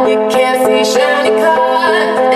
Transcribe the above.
You can't see shiny cars,